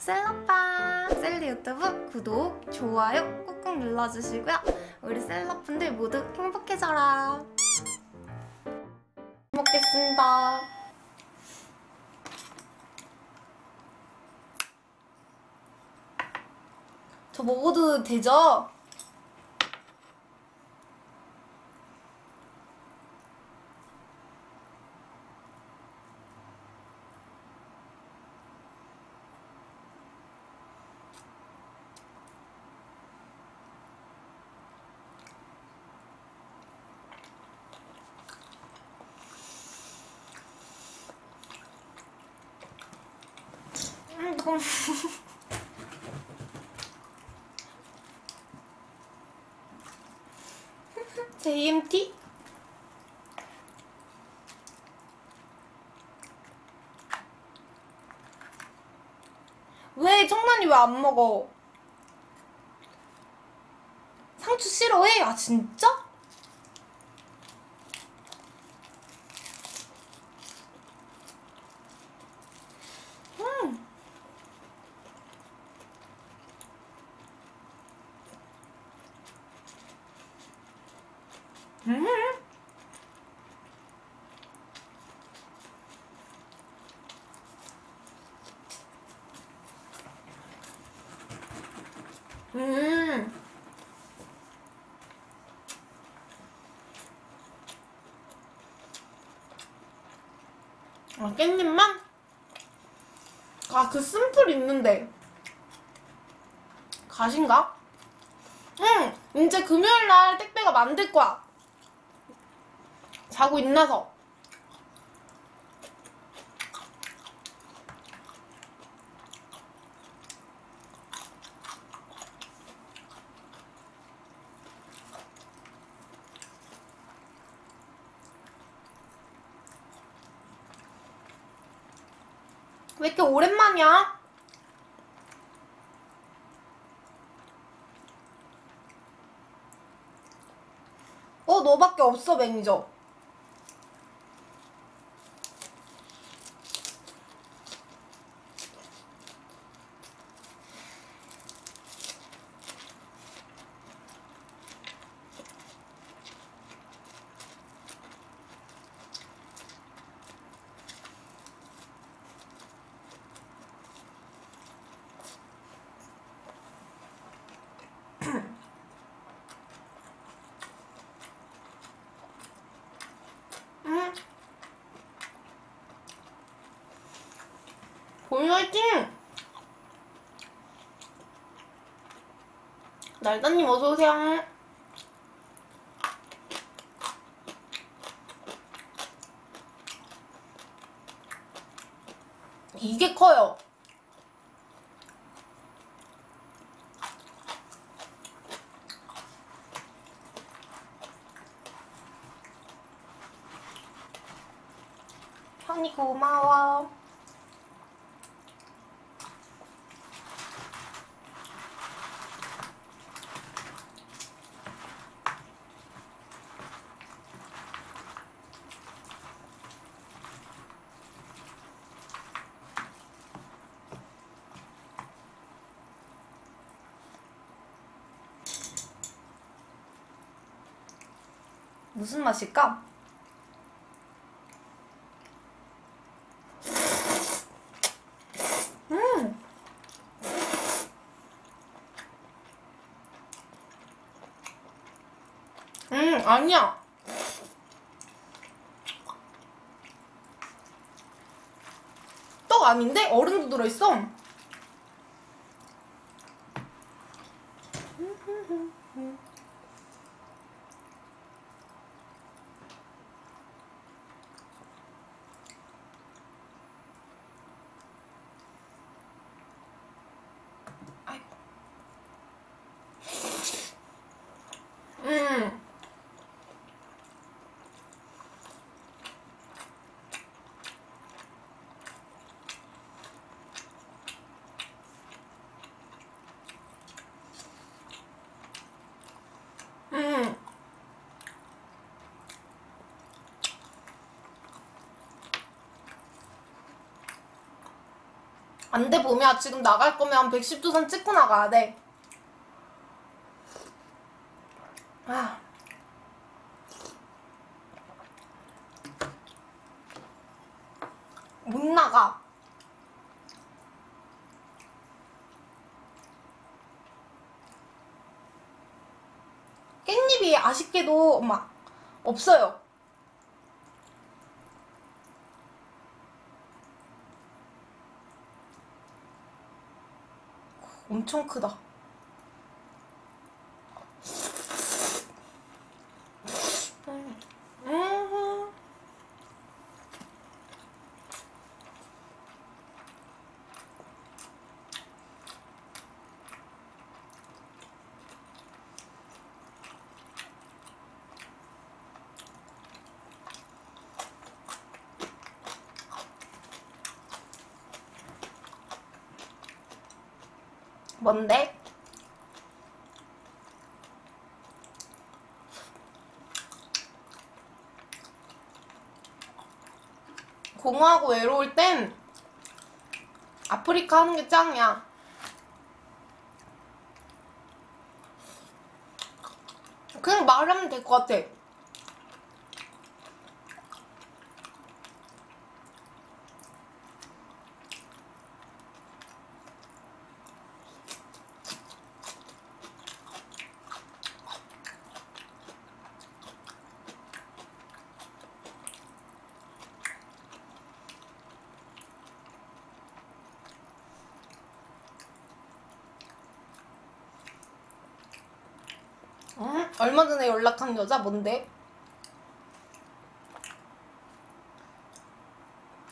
셀럽빵 셀리 유튜브 구독, 좋아요 꾹꾹 눌러주시고요. 우리 셀럽분들 모두 행복해져라. 먹겠습니다. 저 먹어도 되죠? 음, 너무 JMT? 왜 청란이 왜 안 먹어? 상추 싫어해? 아 진짜? 음. 음. 음. 아, 깻잎만? 아, 그 쓴풀 있는데. 가신가? 응! 이제 금요일날 택배가 만들 거야. 자고 있나서. 왜 이렇게 오랜만이야? 어, 너밖에 없어, 매니저. 응. 보이 화이팅! 날다님 어서오세요. 이게 커요. 현이 고마워. 무슨 맛일까? 음. 음, 아니야. 떡 아닌데? 얼음도 들어있어. 아이고. 음. 안 돼, 봄이야. 지금 나갈 거면 110도선 찍고 나가야 돼. 아. 못 나가. 깻잎이 아쉽게도 막 없어요. 엄청 크다. 음. 뭔데? 공허하고 외로울 땐 아프리카 하는 게 짱이야. 그냥 말하면 될 것 같아. 응? 얼마 전에 연락한 여자 뭔데?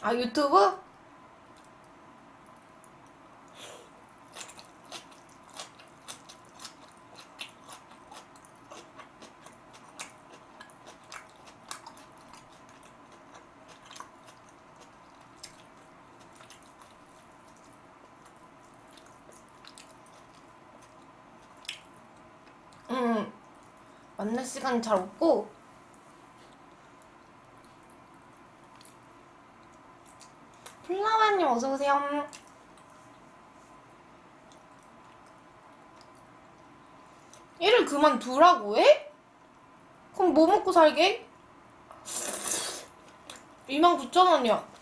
아 유튜브? 응 만날 시간이 잘 없고 플라와님 어서오세요 일을 그만두라고 해? 그럼 뭐 먹고 살게? 29,000원이야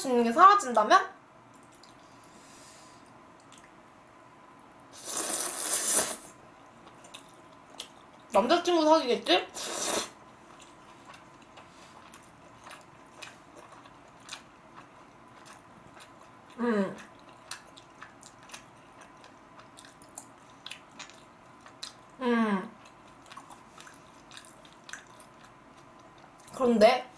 수 있는 게 사라진다면? 남자친구 사귀겠지? 음. 음. 그런데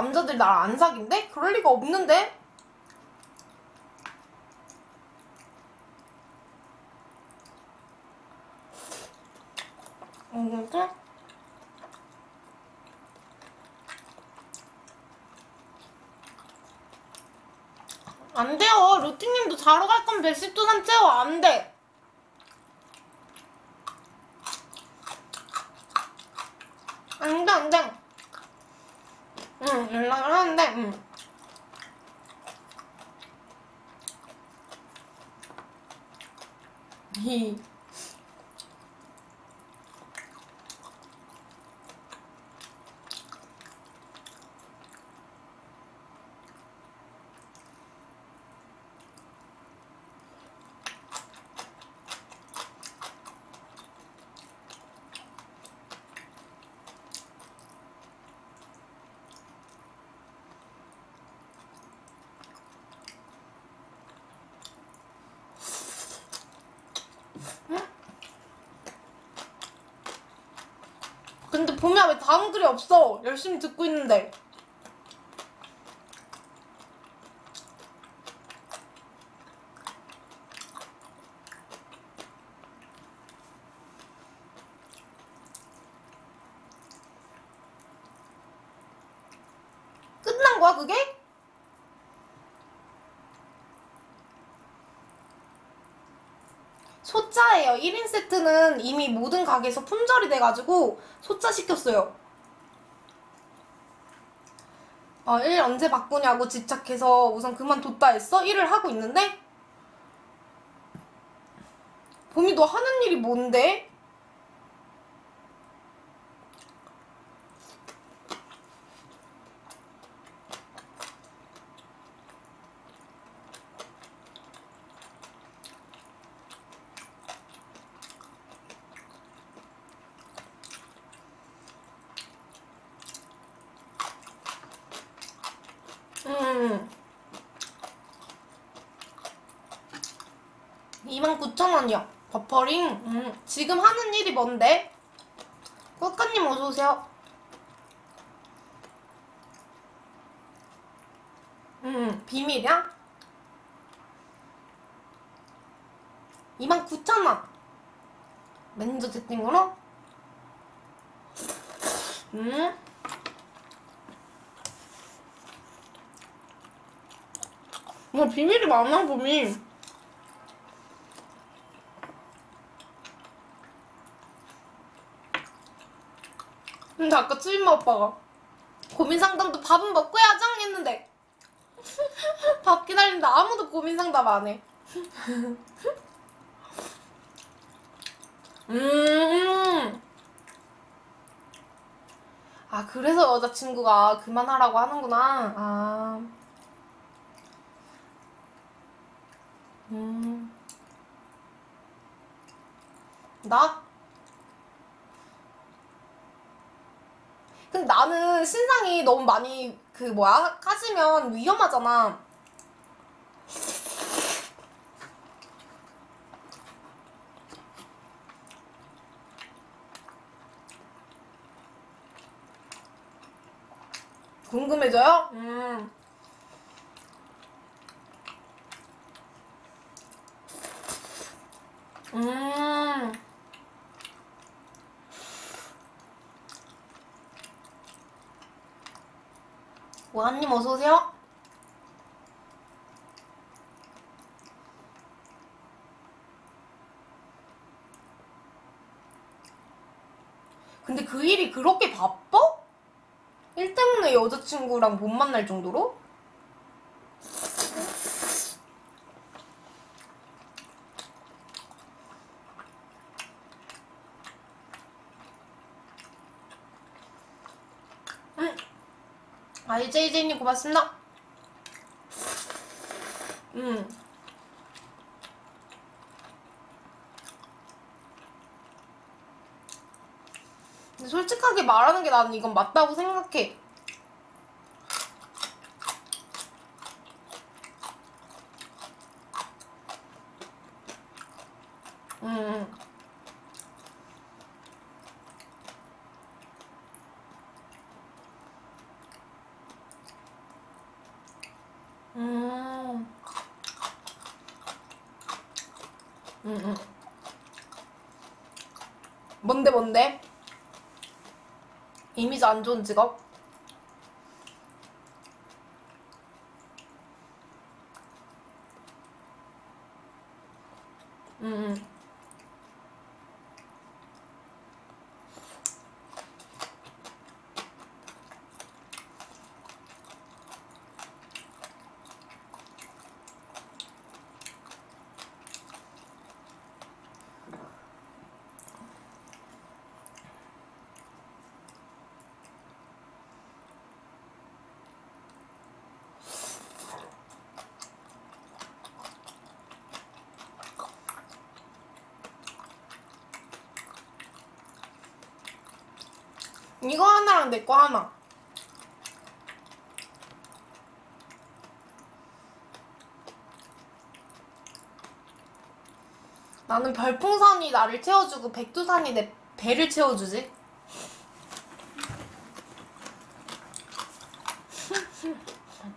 남자들 날안 사귄대? 그럴 리가 없는데? 음, 그래? 안 돼요. 루티님도 자러 갈 거면 110도 산 채워. 안 돼. 근데 보면 왜 다음 글이 없어? 열심히 듣고 있는데. 끝난 거야, 그게? 소짜예요. 1인 세트는 이미 모든 가게에서 품절이 돼가지고 소짜 시켰어요. 아, 1 언제 바꾸냐고 집착해서 우선 그만뒀다 했어? 일을 하고 있는데? 봄이 너 하는 일이 뭔데? 음. 29,000원이요. 버퍼링. 음. 지금 하는 일이 뭔데? 꾸까님 어서오세요. 음, 비밀이야? 29,000원. 매니저 채팅으로? 음. 뭐 비밀이 많아 봄이 근데 아까 쯔임마 오빠가 고민 상담도 밥은 먹고 해야죠 했는데 밥 기다리는데 아무도 고민 상담 안 해 음. 아 그래서 여자친구가 그만하라고 하는구나 아 음. 나? 근데 나는 신상이 너무 많이 그 뭐야 까지면 위험하잖아. 궁금해져요? 음. 음. 와한님 어서오세요. 근데 그 일이 그렇게 바빠? 일 때문에 여자친구랑 못 만날 정도로? 이제이제이님 고맙습니다. 음. 근데 솔직하게 말하는 게 나는 이건 맞다고 생각해. 음. 음. 음, 음. 뭔데, 뭔데? 이미지 안 좋은 직업? 음, 이거 하나랑 내 거 하나. 나는 별풍선이 나를 채워주고 백두산이 내 배를 채워주지.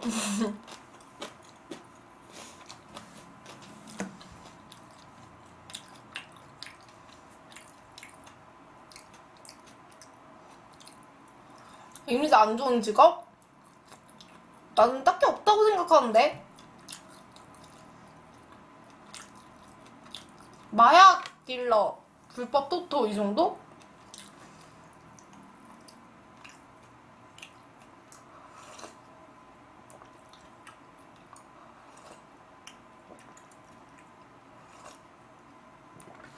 이미지 안 좋은 직업? 나는 딱히 없다고 생각하는데. 마약 딜러, 불법 토토 이 정도?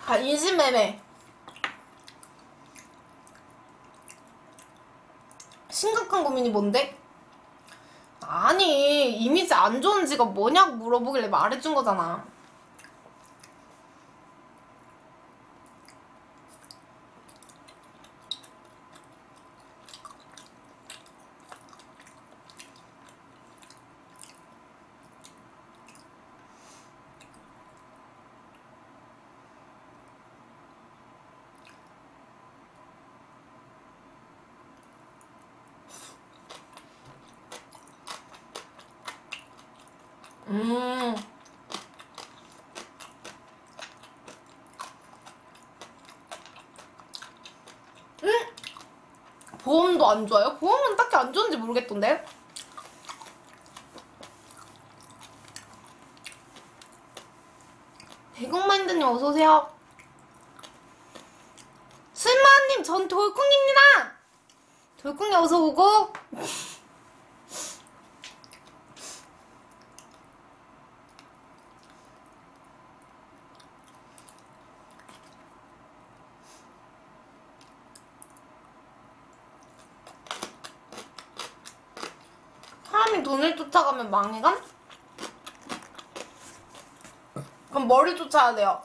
아, 인신매매. 심각한 고민이 뭔데? 아니, 이미지 안 좋은 지가 뭐냐고 물어보길래 말해준 거잖아. 음. 음? 보험도 안 좋아요? 보험은 딱히 안 좋은지 모르겠던데? 대국마인드님 어서오세요. 술마님 전 돌쿵입니다. 돌쿵이 어서 오고. 사람이 돈을 쫓아가면 망해감? 그럼 뭐를 쫓아야 돼요?